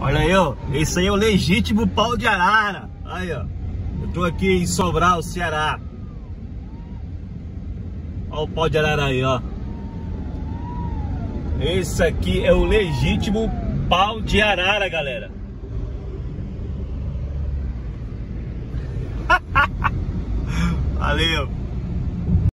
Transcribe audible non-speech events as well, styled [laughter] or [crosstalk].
Olha aí, ó. Esse aí é o legítimo pau de arara. Aí, ó. Eu tô aqui em Sobral, Ceará. Olha o pau de arara aí, ó. Esse aqui é o legítimo pau de arara, galera. [laughs] Valeu.